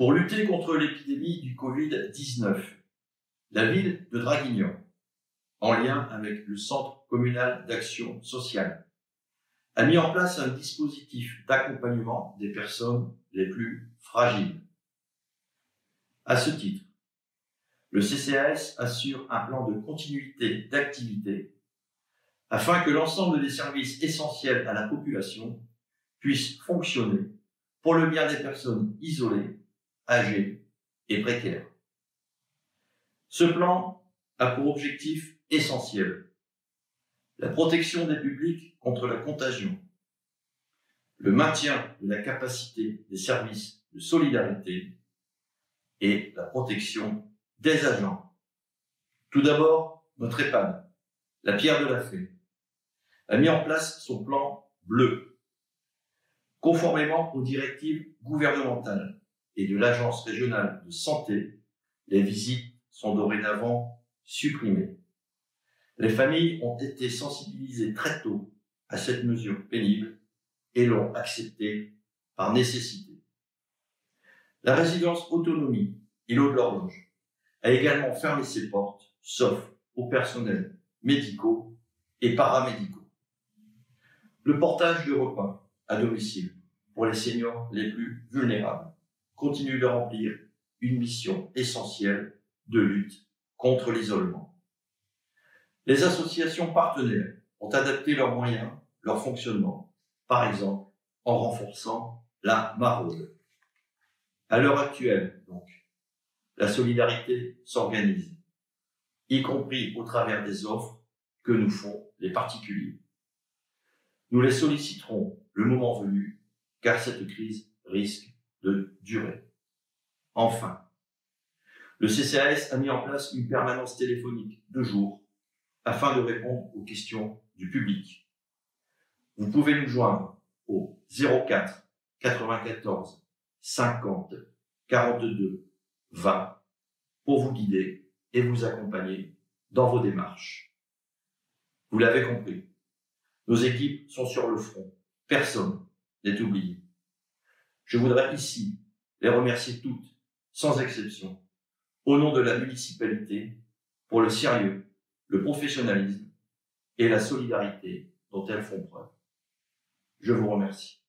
Pour lutter contre l'épidémie du Covid-19, la ville de Draguignan, en lien avec le Centre communal d'action sociale, a mis en place un dispositif d'accompagnement des personnes les plus fragiles. À ce titre, le CCAS assure un plan de continuité d'activité afin que l'ensemble des services essentiels à la population puissent fonctionner pour le bien des personnes isolées, âgées et précaires. Ce plan a pour objectif essentiel la protection des publics contre la contagion, le maintien de la capacité des services de solidarité et la protection des agents. Tout d'abord, notre EHPAD, la pierre de la fée, a mis en place son plan bleu. Conformément aux directives gouvernementales et de l'Agence régionale de santé, les visites sont dorénavant supprimées. Les familles ont été sensibilisées très tôt à cette mesure pénible et l'ont acceptée par nécessité. La résidence autonomie l'eau de l'horloge a également fermé ses portes, sauf aux personnels médicaux et paramédicaux. Le portage de repas à domicile pour les seniors les plus vulnérables continue de remplir une mission essentielle de lutte contre l'isolement. Les associations partenaires ont adapté leurs moyens, leur fonctionnement, par exemple en renforçant la maraude. À l'heure actuelle, donc, la solidarité s'organise, y compris au travers des offres que nous font les particuliers. Nous les solliciterons le moment venu, car cette crise risque Enfin, le CCAS a mis en place une permanence téléphonique de jour afin de répondre aux questions du public. Vous pouvez nous joindre au 04 94 50 42 20 pour vous guider et vous accompagner dans vos démarches. Vous l'avez compris, nos équipes sont sur le front. Personne n'est oublié. Je voudrais ici les remercier toutes, sans exception, au nom de la municipalité, pour le sérieux, le professionnalisme et la solidarité dont elles font preuve. Je vous remercie.